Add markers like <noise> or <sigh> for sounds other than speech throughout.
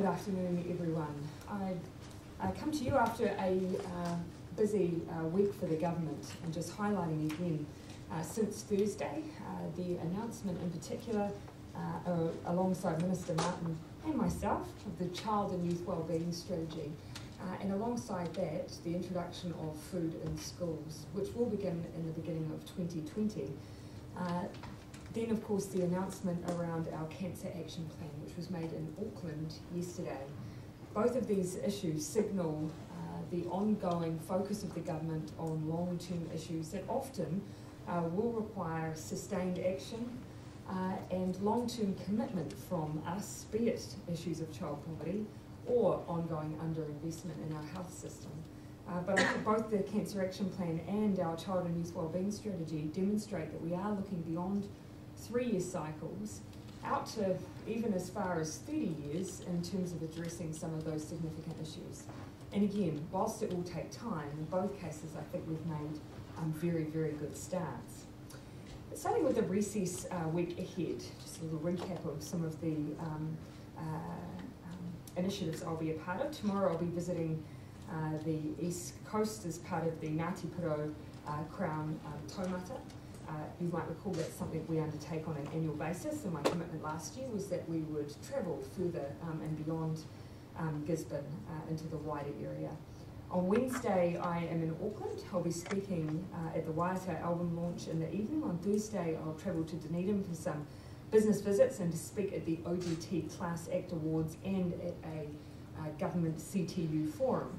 Good afternoon, everyone. I, I come to you after a uh, busy uh, week for the government and just highlighting again uh, since Thursday uh, the announcement in particular uh, alongside Minister Martin and myself of the Child and Youth Wellbeing Strategy. Uh, and alongside that, the introduction of food in schools, which will begin in the beginning of 2020. Then, of course, the announcement around our Cancer Action Plan, which was made in Auckland yesterday. Both of these issues signal uh, the ongoing focus of the government on long term issues that often uh, will require sustained action uh, and long term commitment from us, be it issues of child poverty or ongoing underinvestment in our health system. Uh, but both the Cancer Action Plan and our Child and Youth Wellbeing Strategy demonstrate that we are looking beyond three-year cycles out to even as far as 30 years in terms of addressing some of those significant issues. And again, whilst it will take time, in both cases I think we've made um, very, very good starts. But starting with the recess uh, week ahead, just a little recap of some of the um, uh, um, initiatives I'll be a part of. Tomorrow I'll be visiting uh, the East Coast as part of the Ngāti Porou uh, Crown um, Taumata uh, you might recall that's something we undertake on an annual basis, and my commitment last year was that we would travel further um, and beyond um, Gisborne uh, into the wider area. On Wednesday, I am in Auckland. I'll be speaking uh, at the Waiata album launch in the evening. On Thursday, I'll travel to Dunedin for some business visits and to speak at the ODT Class Act Awards and at a uh, government CTU forum.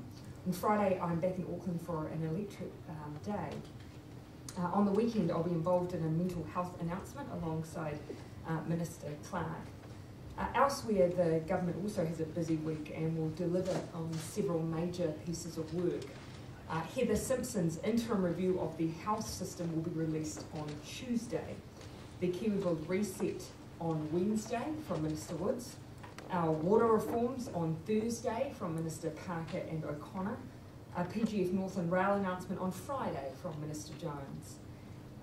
On Friday, I'm back in Auckland for an electric um, day. Uh, on the weekend, I'll be involved in a mental health announcement alongside uh, Minister Clark. Uh, elsewhere, the government also has a busy week and will deliver on several major pieces of work. Uh, Heather Simpson's interim review of the health system will be released on Tuesday. The KiwiBuild Reset on Wednesday from Minister Woods. Our water reforms on Thursday from Minister Parker and O'Connor a PGF Northland Rail announcement on Friday from Minister Jones.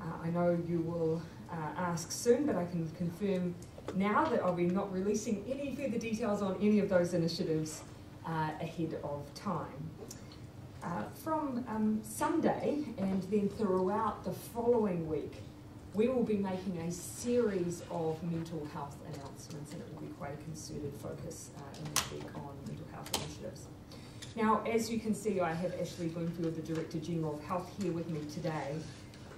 Uh, I know you will uh, ask soon, but I can confirm now that I'll be not releasing any further details on any of those initiatives uh, ahead of time. Uh, from um, Sunday and then throughout the following week, we will be making a series of mental health announcements, and it will be quite a concerted focus uh, in this week on mental health initiatives. Now, as you can see, I have Ashley Bloomfield, the Director General of Health, here with me today.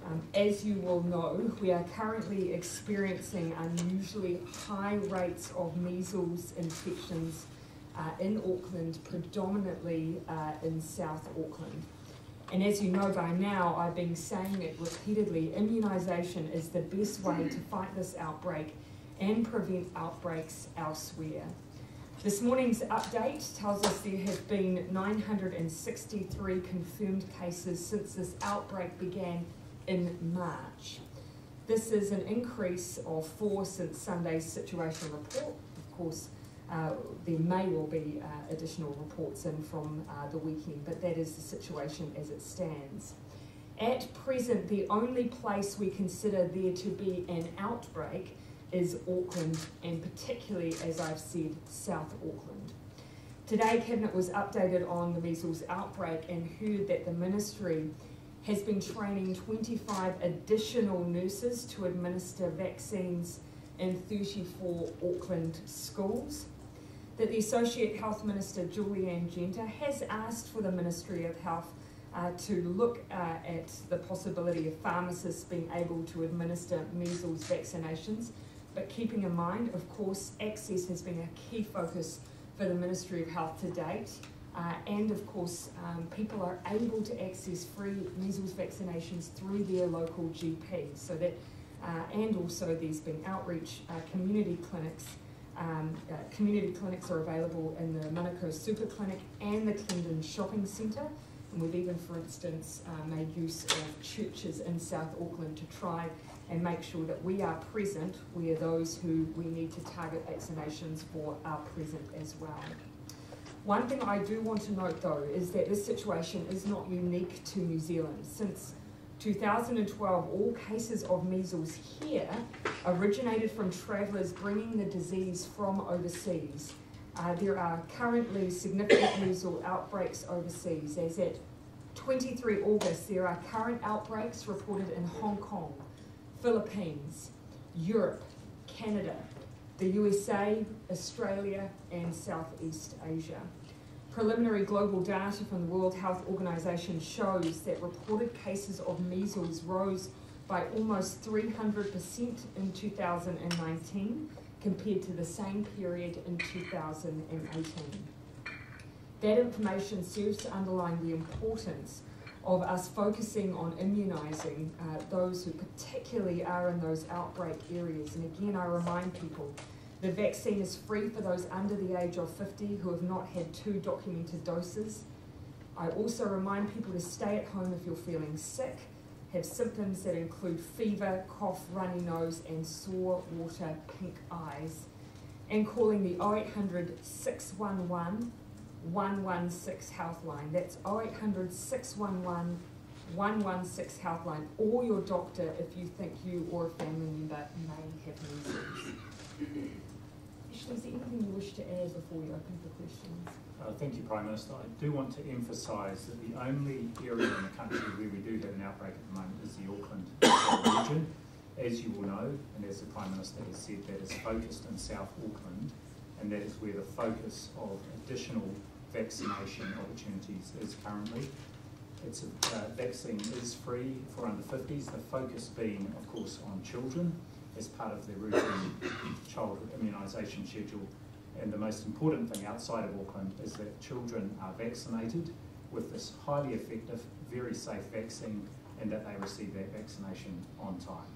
Um, as you will know, we are currently experiencing unusually high rates of measles infections uh, in Auckland, predominantly uh, in South Auckland. And as you know by now, I've been saying it repeatedly, immunisation is the best way to fight this outbreak and prevent outbreaks elsewhere. This morning's update tells us there have been 963 confirmed cases since this outbreak began in March. This is an increase of four since Sunday's situation report. Of course, uh, there may well be uh, additional reports in from uh, the weekend, but that is the situation as it stands. At present, the only place we consider there to be an outbreak is Auckland and particularly, as I've said, South Auckland. Today, Cabinet was updated on the measles outbreak and heard that the Ministry has been training 25 additional nurses to administer vaccines in 34 Auckland schools. That the Associate Health Minister Julie Anne Genter has asked for the Ministry of Health uh, to look uh, at the possibility of pharmacists being able to administer measles vaccinations but keeping in mind, of course, access has been a key focus for the Ministry of Health to date. Uh, and of course, um, people are able to access free measles vaccinations through their local GP. So that, uh, and also there's been outreach uh, community clinics. Um, uh, community clinics are available in the Manukau Super Clinic and the Clendon Shopping Centre. And we've even, for instance, uh, made use of churches in South Auckland to try and make sure that we are present where those who we need to target vaccinations for are present as well. One thing I do want to note though is that this situation is not unique to New Zealand. Since 2012, all cases of measles here originated from travellers bringing the disease from overseas. Uh, there are currently significant measles outbreaks overseas. As at 23 August, there are current outbreaks reported in Hong Kong, Philippines, Europe, Canada, the USA, Australia, and Southeast Asia. Preliminary global data from the World Health Organization shows that reported cases of measles rose by almost 300% in 2019 compared to the same period in 2018. That information serves to underline the importance of us focusing on immunising uh, those who particularly are in those outbreak areas. And again, I remind people the vaccine is free for those under the age of 50 who have not had two documented doses. I also remind people to stay at home if you're feeling sick, have symptoms that include fever, cough, runny nose, and sore water, pink eyes, and calling the 0800 611 116 Healthline. That's 0800 611 116 Healthline, or your doctor if you think you or a family member may have measles. Ashley, is there anything you wish to add before we open for questions? Uh, thank you, Prime Minister. I do want to emphasise that the only area in the country where we do have an outbreak at the moment is the Auckland region. As you will know, and as the Prime Minister has said, that is focused in South Auckland, and that is where the focus of additional vaccination opportunities is currently. It's a, uh, vaccine is free for under 50s, the focus being, of course, on children as part of their routine childhood immunisation schedule. And the most important thing outside of Auckland is that children are vaccinated with this highly effective, very safe vaccine and that they receive that vaccination on time.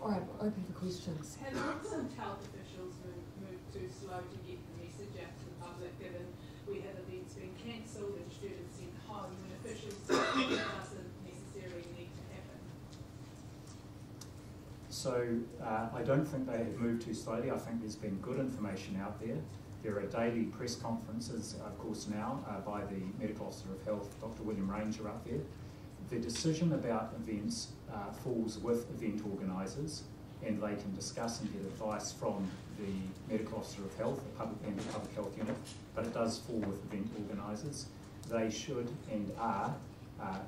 All right, we'll open for questions. Have Auckland health officials moved, moved too slow to get the message out to the public given we have and students sent home doesn't necessarily need to happen? So uh, I don't think they have moved too slowly. I think there's been good information out there. There are daily press conferences, of course, now uh, by the Medical Officer of Health, Dr. William Rainger, up there. The decision about events uh, falls with event organisers, and they can discuss and get advice from the Medical Officer of Health, the public and the Public Health Unit, but it does fall with event organisers. They should and are uh,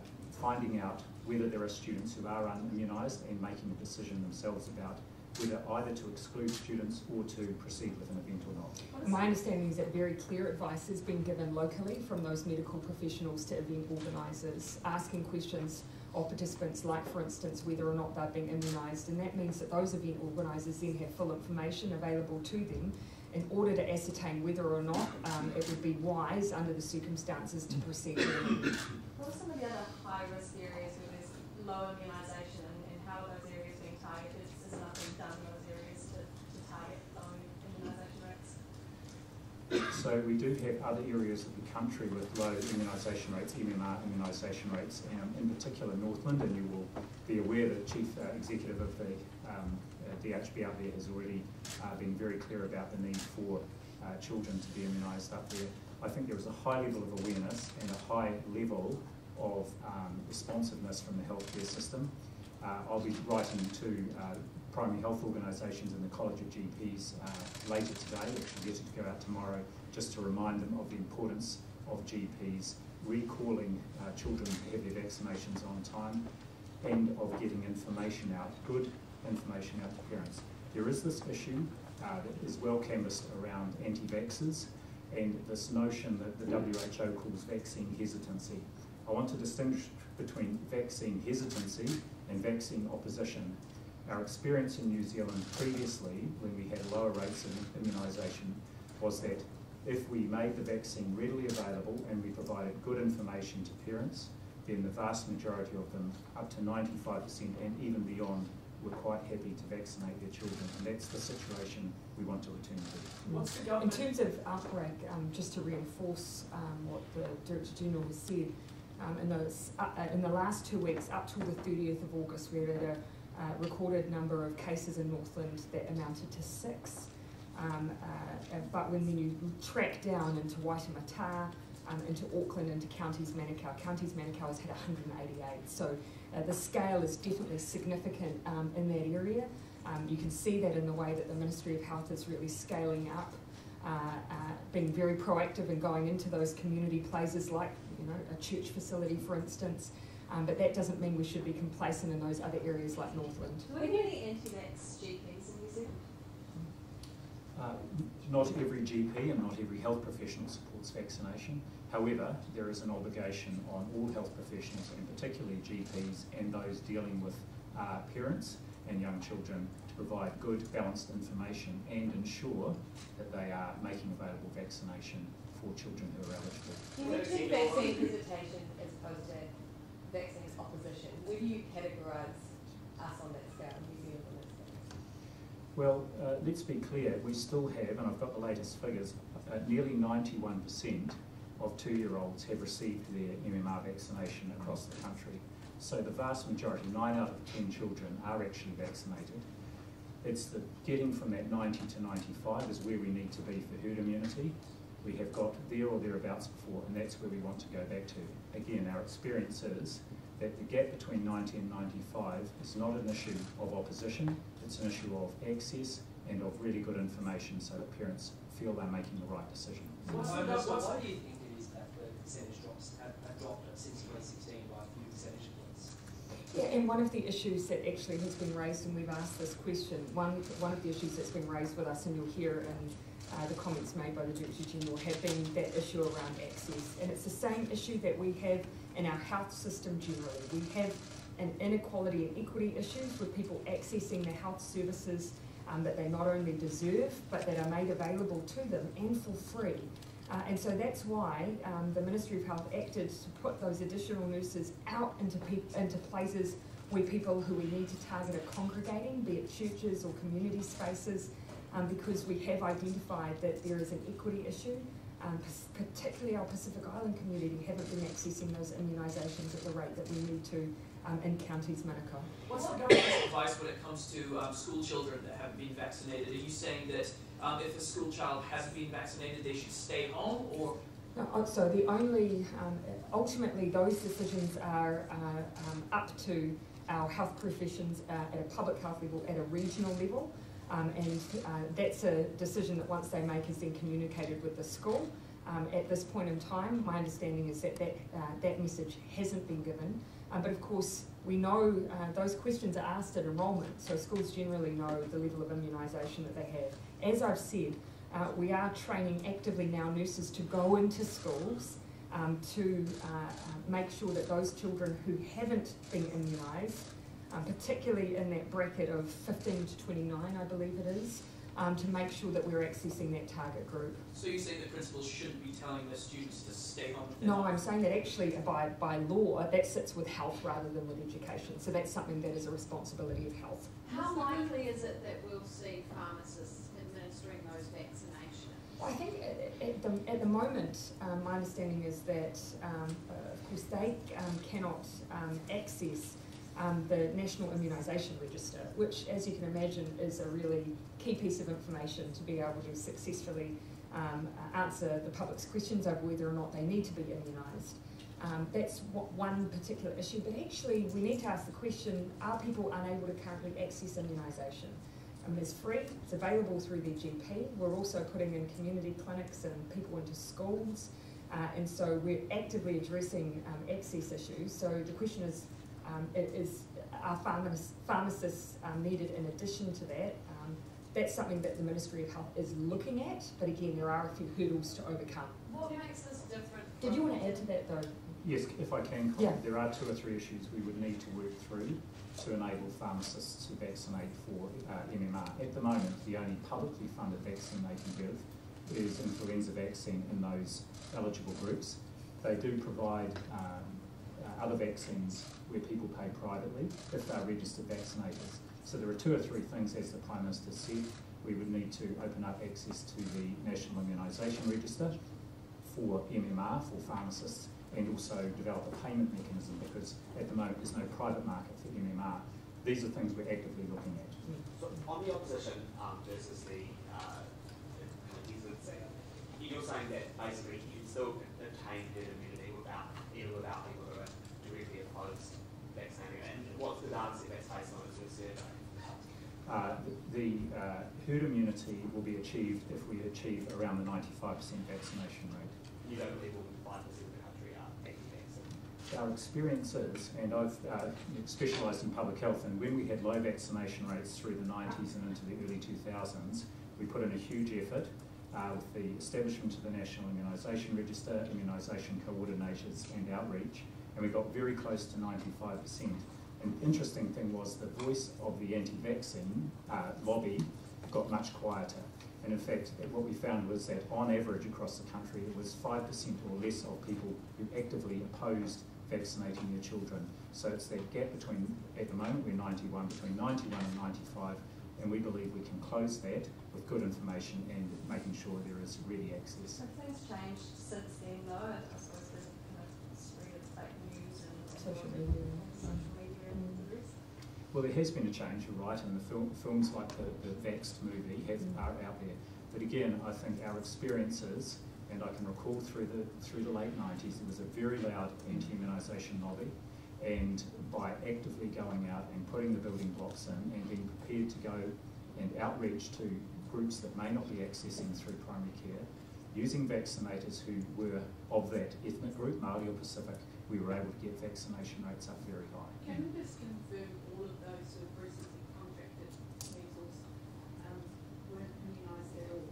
finding out whether there are students who are unimmunised and making a decision themselves about whether either to exclude students or to proceed with an event or not. My understanding is that very clear advice has been given locally from those medical professionals to event organisers, asking questions of participants, like for instance whether or not they're being immunised, and that means that those event organisers then have full information available to them in order to ascertain whether or not um, it would be wise under the circumstances to proceed. what are some of the other high risk areas where there's low immunisation and, and how are those areas being targeted? Is nothing done in those areas to, to target low immunisation rates? So we do have other areas of the country with low immunisation rates, MMR immunisation rates, um, in particular Northland, and you will be aware that Chief uh, Executive of the um, uh, DHB up there has already uh, been very clear about the need for uh, children to be immunised up there. I think there is a high level of awareness and a high level of um, responsiveness from the healthcare system. Uh, I'll be writing to uh, primary health organisations and the College of GPs uh, later today, which will get to go out tomorrow, just to remind them of the importance of GPs recalling uh, children to have their vaccinations on time and of getting information out, good information out to parents. There is this issue uh, that is well canvassed around anti-vaxxers and this notion that the WHO calls vaccine hesitancy. I want to distinguish between vaccine hesitancy and vaccine opposition. Our experience in New Zealand previously, when we had lower rates of immunisation, was that if we made the vaccine readily available and we provided good information to parents, then the vast majority of them, up to 95% and even beyond, were quite happy to vaccinate their children, and that's the situation we want to return to. In terms of outbreak, um, just to reinforce um, what the Director General has said, um, in, those, uh, in the last two weeks, up till the 30th of August, we had a uh, recorded number of cases in Northland that amounted to six. Um, uh, uh, but when you track down into Waitemata, um, into Auckland, into Counties Manukau, Counties Manukau has had 188. So uh, the scale is definitely significant um, in that area. Um, you can see that in the way that the Ministry of Health is really scaling up uh, uh, being very proactive and going into those community places like you know a church facility, for instance. Um, but that doesn't mean we should be complacent in those other areas like Northland. Do we get any anti-vax GPs in New Zealand? Uh, not every GP and not every health professional supports vaccination. However, there is an obligation on all health professionals, and particularly GPs and those dealing with uh, parents and young children, to provide good, balanced information and ensure that they are making available vaccination for children who are eligible. You mentioned vaccine hesitation as opposed to vaccine opposition. Where do you categorise us on that scale, New Zealand on that scale? Well, uh, let's be clear, we still have, and I've got the latest figures, uh, nearly 91% of two-year-olds have received their MMR vaccination across the country. So the vast majority, 9 out of 10 children, are actually vaccinated. It's the getting from that 90 to 95 is where we need to be for herd immunity. We have got there or thereabouts before, and that's where we want to go back to. Again, our experience is that the gap between 90 and 95 is not an issue of opposition, it's an issue of access and of really good information so that parents feel they're making the right decision. What's Why, the, what's- what's, why do you think it is that the percentage drops have, have dropped since 2016 by a few percentage points? Yeah, and one of the issues that actually has been raised, and we've asked this question, one, one of the issues that's been raised with us, and you'll hear in uh, the comments made by the Deputy General, have been that issue around access. And it's the same issue that we have in our health system generally. We have an inequality and equity issues with people accessing the health services um, that they not only deserve, but that are made available to them and for free. Uh, and so that's why um, the Ministry of Health acted to put those additional nurses out into, into places where people who we need to target are congregating, be it churches or community spaces, um, because we have identified that there is an equity issue. Um, particularly our Pacific Island community haven't been accessing those immunisations at the rate that we need to um, in counties Manukau. what's the government's advice when it comes to um, school children that haven't been vaccinated? Are you saying that um, if a school child hasn't been vaccinated, they should stay home, or No, uh, so the only, um, ultimately, those decisions are uh, um, up to our health professions uh, at a public health level, at a regional level. Um, and uh, that's a decision that once they make is then communicated with the school. Um, at this point in time, my understanding is that that, uh, that message hasn't been given. Um, but of course, we know uh, those questions are asked at enrolment, so schools generally know the level of immunisation that they have. As I've said, uh, we are training actively now nurses to go into schools um, to uh, make sure that those children who haven't been immunised, um, particularly in that bracket of 15 to 29, I believe it is, um, to make sure that we're accessing that target group. so you say the principals shouldn't be telling their students to stay on if they're No. I'm saying that actually by, by law, that sits with health rather than with education. So that's something that is a responsibility of health. How likely is it that we'll see pharmacists administering those vaccinations? I think at, at the, at the moment, um, my understanding is that, um, uh, of course, they um, cannot um, access um, the National Immunisation Register, which, as you can imagine, is a really key piece of information to be able to successfully um, answer the public's questions over whether or not they need to be immunised. Um, that's one particular issue, but actually we need to ask the question, are people unable to currently access immunisation? I mean, it's free, it's available through their GP. We're also putting in community clinics and people into schools. Uh, and so we're actively addressing um, access issues. So the question is, um, i- is are pharmacists, pharmacists um, needed in addition to that? Um, that's something that the Ministry of Health is looking at, but again, there are a few hurdles to overcome. What makes this different? Did you want to add to that though? Yes, if I can, Yeah. there are two or three issues we would need to work through to enable pharmacists to vaccinate for uh, MMR. At the moment, the only publicly funded vaccine they can give is influenza vaccine in those eligible groups. They do provide um, uh, other vaccines where people pay privately if they're registered vaccinators. So there are two or three things, as the Prime Minister said, we would need to open up access to the National Immunisation Register for MMR, for pharmacists, and also develop a payment mechanism because at the moment there's no private market for MMR. These are things we're actively looking at. So on the opposition um, versus the uh, you're saying that basically you'd still obtain herd immunity without even without people directly. And what's the data that's based on? Is it a survey? Uh, the uh, herd immunity will be achieved if we achieve around the 95% vaccination rate. You don't believe five percent of the country are anti-vaccine? Our experience is, and I've uh, specialised in public health, and when we had low vaccination rates through the 90s and into the early 2000s, we put in a huge effort uh, with the establishment of the National Immunisation Register, immunisation coordinators, and outreach, and we got very close to 95%. And the interesting thing was the voice of the anti-vaccine uh, lobby got much quieter. And in fact, what we found was that on average across the country, it was 5% or less of people who actively opposed vaccinating their children. So it's that gap between, at the moment, we're 91, between 91 and 95, and we believe we can close that with good information and making sure there is ready access. Have things changed since then though? I suppose there's kind of spread of fake news and. Social media. Social media and the rest. Well, there has been a change, you're right, and the film, films like the, the Vaxxed movie have, mm. are out there. But again, I think our experiences, and I can recall through the, through the late 90s, there was a very loud anti-immunisation lobby. And by actively going out and putting the building blocks in and being prepared to go and outreach to groups that may not be accessing through primary care, using vaccinators who were of that ethnic group, Māori or Pacific, we were able to get vaccination rates up very high. Can we just confirm all of those who have recently contracted measles um, weren't immunised at all?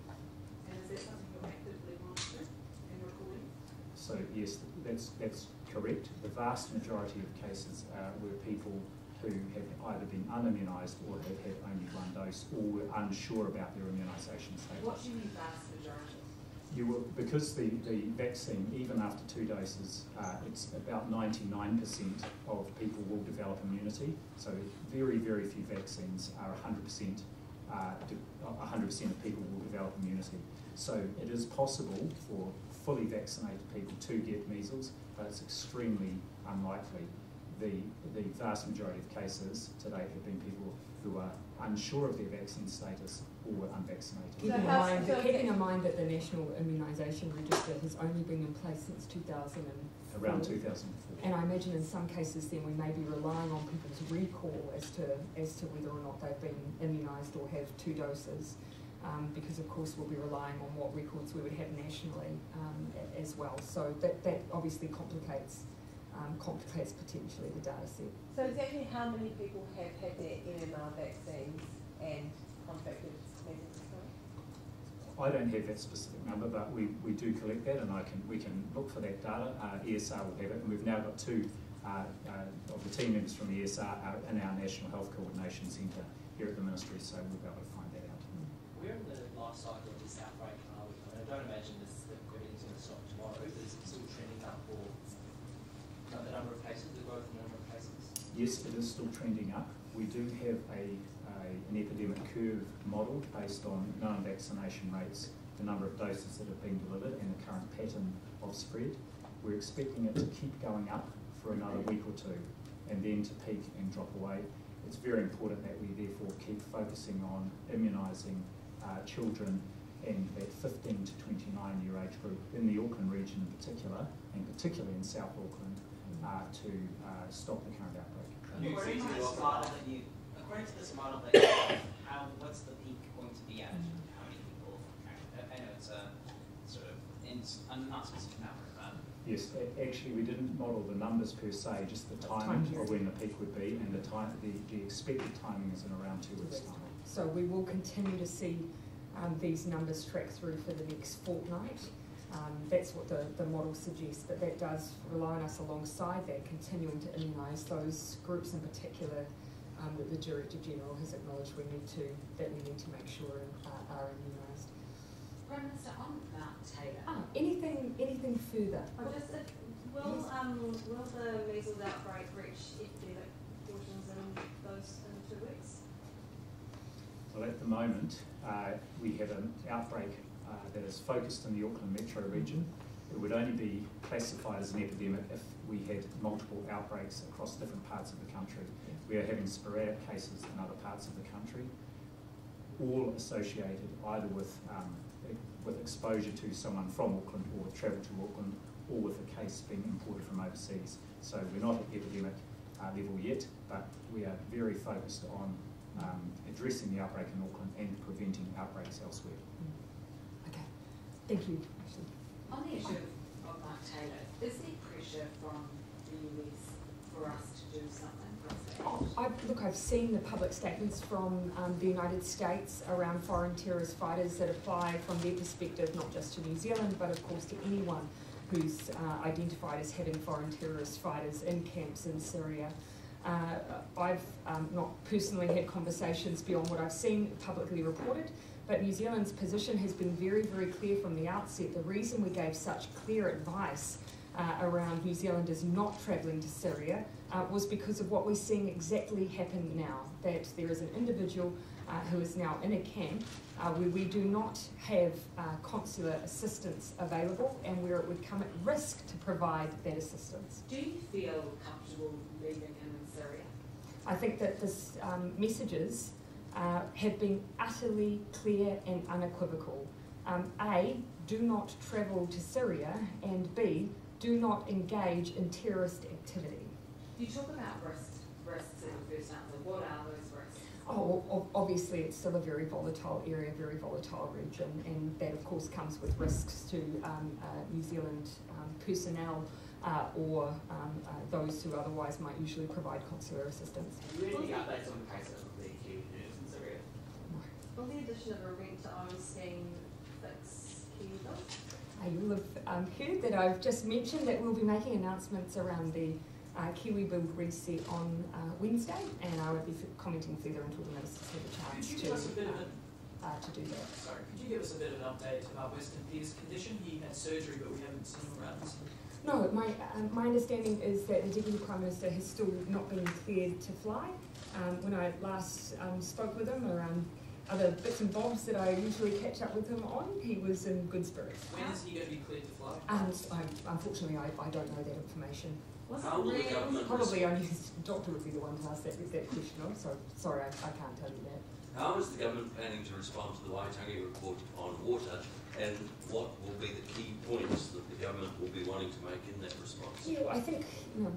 And is that something you're actively monitoring and recording? So yes, that's, that's correct. The vast majority of cases uh, were people who have either been unimmunised or have had only one dose or were unsure about their immunisation status. What do you mean vast? You will, because the, the vaccine, even after two doses, uh, it's about 99% of people will develop immunity. So very, very few vaccines are 100%, uh, 100% of people will develop immunity. So it is possible for fully vaccinated people to get measles, but it's extremely unlikely. The, the vast majority of cases to date have been people who are unsure of their vaccine status or were unvaccinated. Keeping in mind, so- keeping in mind that the National Immunisation Register has only been in place since two thousand and four. Around 2004. And I imagine in some cases then we may be relying on people's recall as to, as to whether or not they've been immunised or have two doses. Um, because of course we'll be relying on what records we would have nationally, um, as well. So that, that obviously complicates, um, complicates potentially the data set. So exactly how many people have had their MMR vaccines and contracted measles? I don't have that specific number, but we, we do collect that and I can, we can look for that data. Uh, ESR will have it and we've now got two uh, uh, of the team members from ESR are in our National Health Coordination Centre here at the Ministry, so we'll be able to find that out. Where in the life cycle of this outbreak are we? I, mean, I don't imagine this, that everything's going to stop tomorrow, but is it still trending up or the number of cases, the growth in the number of cases? Yes, it is still trending up. We do have a, a, an epidemic curve modelled based on known vaccination rates, the number of doses that have been delivered and the current pattern of spread. We're expecting it to keep going up for another week or two and then to peak and drop away. It's very important that we therefore keep focusing on immunising uh, children and that 15 to 29 year age group in the Auckland region in particular, and particularly in South Auckland, to uh, stop the current outbreak. According to this model that you, according to this model that you have, how, what's the peak going to be at? How many people? I, I know it's a sort of, in, a not specific number, but Yes, actually, we didn't model the numbers per se, just the Time timing of when the peak would be, and the time, the, the expected timing is in around two weeks' time. So we will continue to see um, these numbers track through for the next fortnight. Um, that's what the, the model suggests, but that does rely on us alongside that, continuing to immunise those groups in particular um, that the Director General has acknowledged we need to, that we need to make sure uh, are immunised. Prime Minister, on that, Taylor, Ah, anything, anything further? Or just, if, will, um, will the measles outbreak reach epidemic proportions in those, in two weeks? Well, at the moment, uh, we have an outbreak uh, that is focused in the Auckland metro region. It would only be classified as an epidemic if we had multiple outbreaks across different parts of the country. We are having sporadic cases in other parts of the country, all associated either with, um, with exposure to someone from Auckland or travel to Auckland or with a case being imported from overseas. So we're not at epidemic uh, level yet, but we are very focused on um, addressing the outbreak in Auckland and preventing outbreaks elsewhere. Thank you. On the issue of Mark Taylor, is there pressure from the US for us to do something Oh, I've, look, I've seen the public statements from um, the United States around foreign terrorist fighters that apply from their perspective, not just to New Zealand, but of course to anyone who's uh, identified as having foreign terrorist fighters in camps in Syria. Uh, I've um, not personally had conversations beyond what I've seen publicly reported, but New Zealand's position has been very, very clear from the outset. The reason we gave such clear advice uh, around New Zealanders not travelling to Syria uh, was because of what we're seeing exactly happen now. That there is an individual uh, who is now in a camp uh, where we do not have uh, consular assistance available and where it would come at risk to provide that assistance. Do you feel comfortable leaving him in Syria? I think that this um, messages uh, have been utterly clear and unequivocal. Um, A, do not travel to Syria, and B, do not engage in terrorist activity. You talk about risks, risks in the first answer. What are those risks? Oh, obviously, it's still a very volatile area, very volatile region, and that, of course, comes with risks to um, uh, New Zealand um, personnel uh, or um, uh, those who otherwise might usually provide consular assistance. Have you had any updates on the case of the Kiwi nurse in Syria? Will the addition of a rent to own scheme fix Kiwi Bill? Uh, you will have um, heard that I've just mentioned that we'll be making announcements around the uh, KiwiBuild reset on uh, Wednesday, and I won't be f- commenting further until the ministers have a Could chance you to, us a bit of uh, uh, to do that. sorry, could you give us a bit of an update about Winston Peters' condition? He had surgery, but we haven't seen him around. No, my, uh, my understanding is that the Deputy Prime Minister has still not been cleared to fly. Um, when I last um, spoke with him around other bits and bobs that I usually catch up with him on, he was in good spirits. When is he going to be cleared to fly? And I, unfortunately, I, I don't know that information. What's How the will the government Probably only his doctor would be the one to ask that, that question of, so sorry, I, I can't tell you that. How is the government planning to respond to the Waitangi report on water and what will be the key points that the government will be wanting to make in that response? Yeah, I think, you know,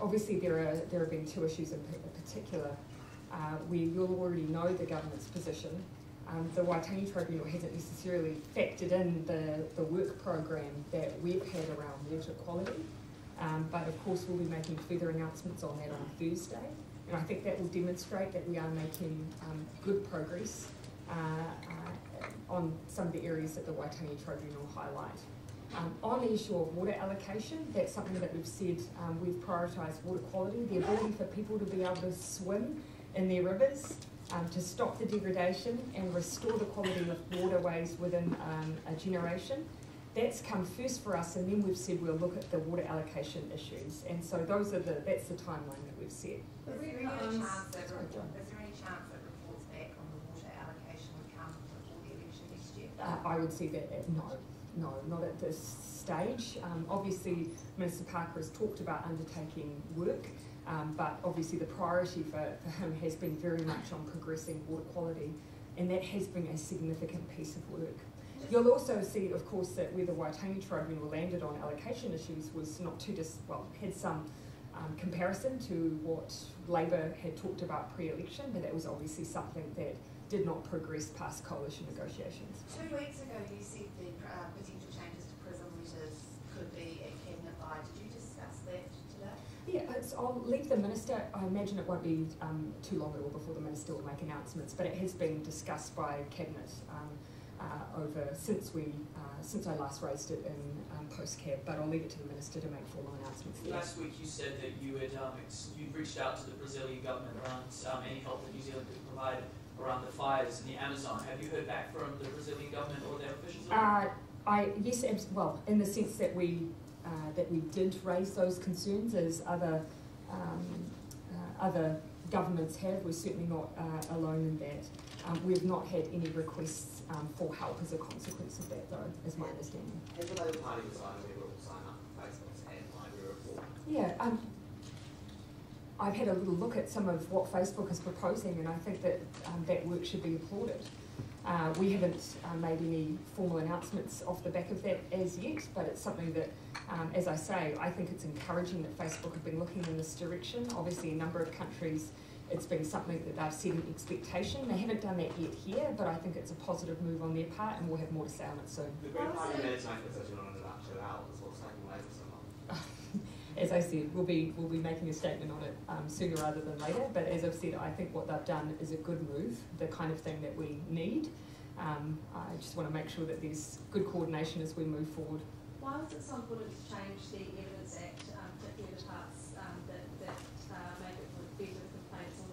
obviously there are, there have been two issues in particular. Uh, we will already know the government's position. Um, the Waitangi Tribunal hasn't necessarily factored in the, the work program that we've had around water quality. Um, but of course, we'll be making further announcements on that on Thursday. And I think that will demonstrate that we are making um, good progress uh, uh, on some of the areas that the Waitangi Tribunal highlight. Um, on the issue of water allocation, that's something that we've said um, we've prioritised water quality, the ability for people to be able to swim in their rivers, um, to stop the degradation and restore the quality of waterways within um, a generation. That's come first for us, and then we've said we'll look at the water allocation issues. And so those are the that's the timeline that we've set. Is there any Owns- chance that, is there any chance that reports back on the water allocation would come before the election next year? Uh, I would say that uh, no, no, not at this stage. Um, obviously, Minister Parker has talked about undertaking work, um, but obviously the priority for, for him has been very much on progressing water quality, and that has been a significant piece of work. You'll also see, of course, that where the Waitangi Tribunal landed on allocation issues was not too dis- well, had some um, comparison to what Labor had talked about pre-election, but that was obviously something that did not progress past coalition negotiations. Two weeks ago, you said the uh, potential changes to prison letters could be at cabinet by. Did you? Yeah, it's, I'll leave the minister. I imagine it won't be um, too long at all before the minister will make announcements, but it has been discussed by cabinet um, uh, over since we uh, since I last raised it in um, post cab. But I'll leave it to the minister to make formal announcements. There. Last week you said that you had um, ex- you'd reached out to the Brazilian government around um, any help that New Zealand could provide around the fires in the Amazon. Have you heard back from the Brazilian government or their officials? Uh, I yes, well, in the sense that we that we did raise those concerns as other um, uh, other governments have. We're certainly not uh, alone in that. Um, we've not had any requests um, for help as a consequence of that, though, is my understanding. Has the Labour Party decided it will sign up for Facebook's and library report? Yeah, um, I've had a little look at some of what Facebook is proposing, and I think that um, that work should be applauded. Uh, we haven't uh, made any formal announcements off the back of that as yet, but it's something that, um, as I say, I think it's encouraging that Facebook have been looking in this direction. Obviously, a number of countries it's been something that they've set an expectation. They haven't done that yet here, but I think it's a positive move on their part, and we'll have more to say on it soon. The Green Party made its own decision on it about two hours, what's taking Labor so <laughs> as I said, we'll be we'll be making a statement on it um, sooner rather than later. But as I've said, I think what they've done is a good move, the kind of thing that we need. Um, I just want to make sure that there's good coordination as we move forward. Why was it so important to change the Evidence Act, um, particularly the parts um, that, that uh, make it deal with complaints on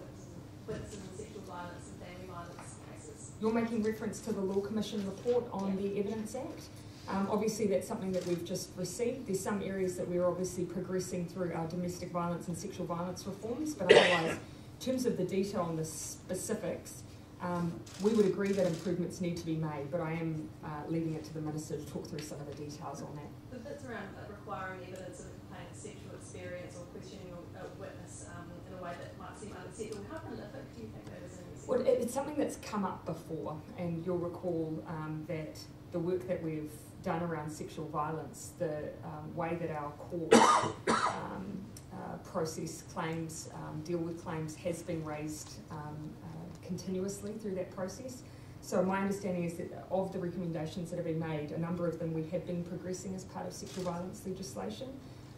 witnesses, in sexual violence and family violence cases? You're making reference to the Law Commission report on the Evidence Act. Um, obviously, that's something that we've just received. There's some areas that we're obviously progressing through our domestic violence and sexual violence reforms, but otherwise, in terms of the detail and the specifics, um, we would agree that improvements need to be made, but I am uh, leaving it to the Minister to talk through some of the details on that. The bits around uh, requiring evidence of the complainant's sexual experience or questioning a, a witness um, in a way that might seem unacceptable, how prolific do you think that is Well, it- it's something that's come up before, and you'll recall um, that the work that we've done around sexual violence, the um, way that our court <coughs> um, uh, process claims, um, deal with claims, has been raised um, uh, continuously through that process. So my understanding is that of the recommendations that have been made, a number of them we have been progressing as part of sexual violence legislation,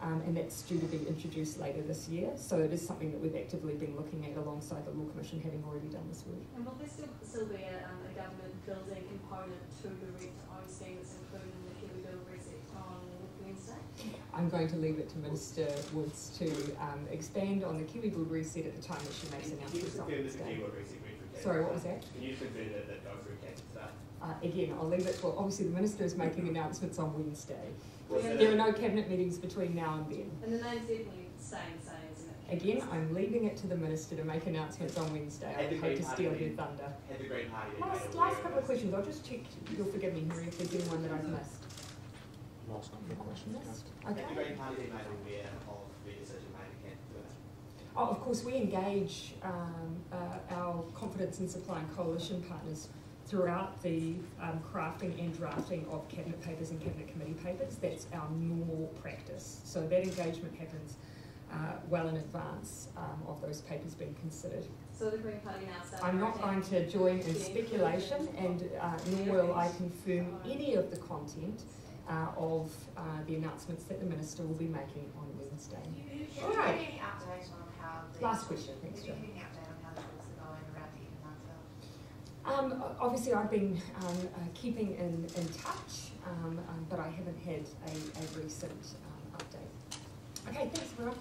um, and that's due to be introduced later this year. So it is something that we've actively been looking at alongside the Law Commission, having already done this work. And will there still, still be a, um, a government building component to the rent to own scheme that's included in the KiwiBuild reset on Wednesday? I'm going to leave it to Minister Woods to um, expand on the Kiwi Build reset at the time that she makes Can you announcements on confirm that Wednesday. Keyword reset went through Sorry, what was that? Can you just confirm that that goes through Cabinet today? Uh, again, I'll leave it, well, obviously the Minister is making announcements on Wednesday. Yeah. There are no cabinet meetings between now and then. And the name's definitely staying the same, isn't it? Again, I'm leaving it to the Minister to make announcements on Wednesday. I Had the hope to steal her thunder. Had the Green Party Last, last couple of questions, I'll just check, you'll forgive me, Henry, if there's anyone that I've missed. Last couple of questions, Missed? Had the Okay. Green Party made aware of the decision made at Cabinet today? Oh, of course, we engage um, uh, our confidence in supplying coalition partners throughout the um, crafting and drafting of cabinet papers and cabinet committee papers. That's our normal practice. So that engagement happens uh, well in advance um, of those papers being considered. So the Green Party now. I'm not going to join in speculation, and uh, nor will I confirm any of the content uh, of uh, the announcements that the minister will be making on Wednesday. Have All you right. Last question, thanks, Have you Jo. had any update on how the talks are going around the Martell? Um, obviously, I've been um, uh, keeping in, in touch, um, um, but I haven't had a, a recent um, update. Okay, thanks, everyone.